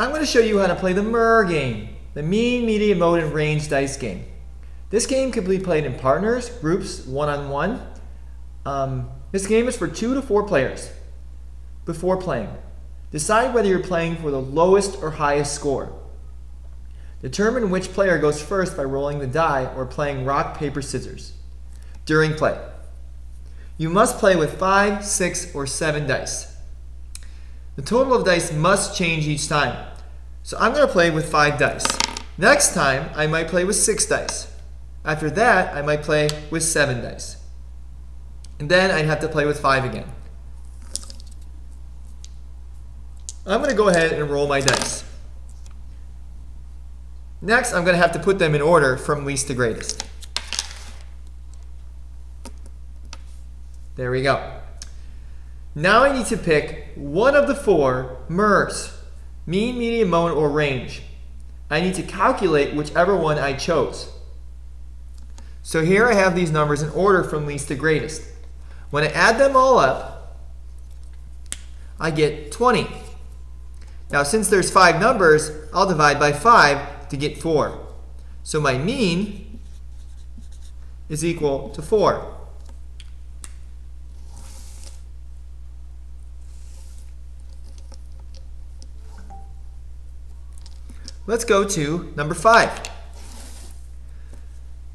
I'm going to show you how to play the MMMR game, the mean, median, mode, and range dice game. This game can be played in partners, groups, one-on-one. -on -one. um, this game is for two to four players. Before playing, decide whether you're playing for the lowest or highest score. Determine which player goes first by rolling the die or playing rock, paper, scissors. During play, you must play with five, six, or seven dice. The total of dice must change each time. So I'm going to play with five dice. Next time, I might play with six dice. After that, I might play with seven dice. And then I'd have to play with five again. I'm going to go ahead and roll my dice. Next, I'm going to have to put them in order from least to greatest. There we go. Now I need to pick one of the four MMMRs, mean, median, mode, or range. I need to calculate whichever one I chose. So here I have these numbers in order from least to greatest. When I add them all up, I get 20. Now since there's five numbers, I'll divide by 5 to get 4. So my mean is equal to 4. Let's go to number five.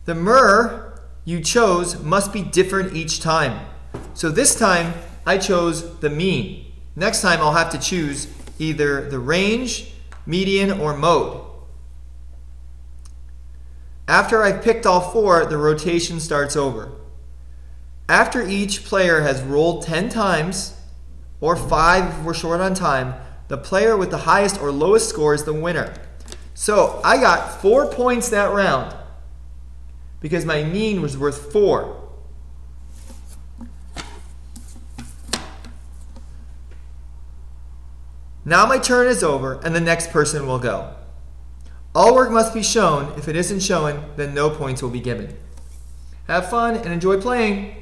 The MMMR you chose must be different each time. So this time I chose the mean. Next time I'll have to choose either the range, median, or mode. After I've picked all four, the rotation starts over. After each player has rolled 10 times, or 5 if we're short on time, the player with the highest or lowest score is the winner. So I got four points that round because my mean was worth four. Now my turn is over and the next person will go. All work must be shown. If it isn't shown, then no points will be given. Have fun and enjoy playing.